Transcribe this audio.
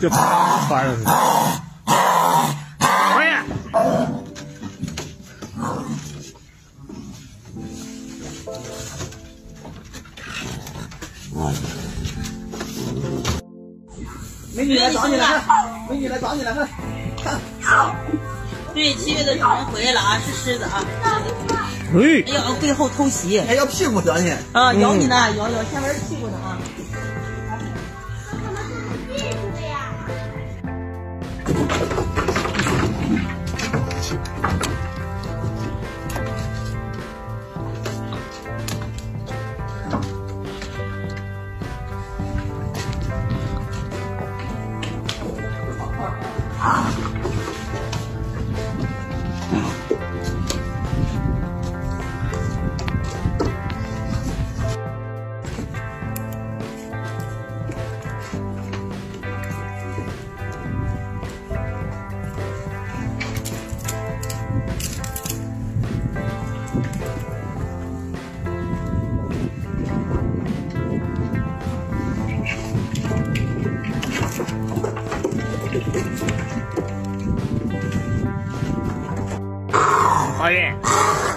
就翻上去。导演，美女来找你了，美女来找你了，看。对，七月的主人回来了啊，是狮子啊。哎，哎呦，背后偷袭，还要屁股咬你。啊，咬你呢，咬咬下边屁股呢啊。Ah. Oh yeah.